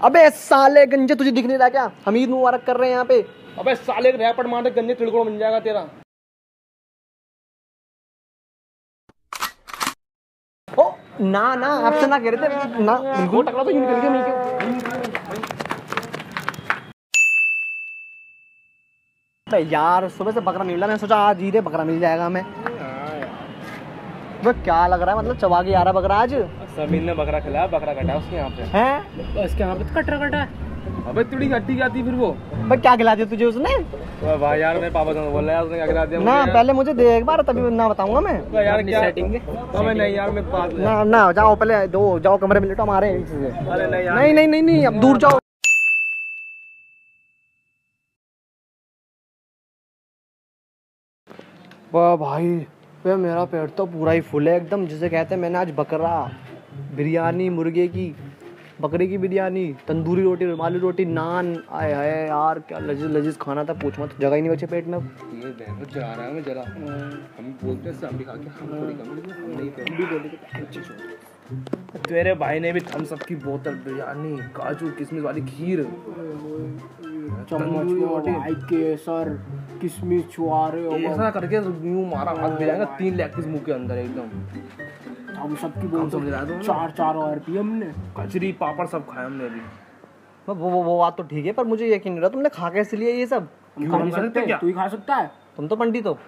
अबे साले गंजे तुझे दिख नहीं रहा क्या हमीद मुबारक कर रहे हैं यहाँ पे। अबे साले रैपट मार दे गंजे तिड़कोड़ बन जाएगा तेरा। ओ ना ना आपसे ना कह रहे थे ना बिल्कुल। टकरा तो यूँ निकल गया मैं यार सुबह से बकरा मिल रहा मैं सोचा आज ही बकरा मिल जाएगा हमें। वो क्या लग रहा है? मतलब चबा के आ रहा बकरा आज समीर ने बकरा खिलाया बकरा कटा उसके यहाँ पे। हैं? उसके यहाँ पे तो कटरा कटा अबे तुड़ी हट्टी क्या थी फिर वो? भाई क्या खिला दिया तुझे उसने? भाई यार मेरे पापा तो बोल रहा है उसने क्या खिला दिया ना पहले मुझे दे एक बार तभी ना बताऊँगा मैं। अबे यार क्या सेटिंग अबे नहीं यार मेरे पास ना ना जाओ पहले दो जाओ कमरे में लेटो हमारे। अरे नहीं यार नहीं नहीं नहीं नहीं अब दूर जाओ। वाह भाई। वे मेरा पेट तो पूरा ही फुल है एकदम जिसे कहते हैं मैंने आज बकरा। बिरयानी मुर्गे की बकरे की बिरयानी तंदूरी रोटी रुमाली रोटी नान। आए हाय यार क्या लजीज लजीज खाना था पूछ मत जगह ही नहीं बचे पेट में। ये बहन जा रहा है मैं जरा। हम बोलते हैं हम भी खा के हम थोड़ी कम हम नहीं करेंगे तेरे भाई ने भी थम सब की बोतल बिरयानी काजू किशमिश वाली खीर। चम्मच भाई केसर। किशमिश छुआरे ऐसा करके यूँ मारा हाथ भी जाएगा तीन लेग पीस मुँह के अंदर एकदम। हम सबकी की बोल समझ रहा रहे चार चार और पी हमने। कचरी पापड़ सब खाए हमने अभी। वो वो वो बात तो ठीक है पर मुझे यकीन नहीं रहा तुमने खा कैसे लिया ये सब? हम खा नहीं सकते सकते तू ही खा सकता है। तुम तो पंडित हो।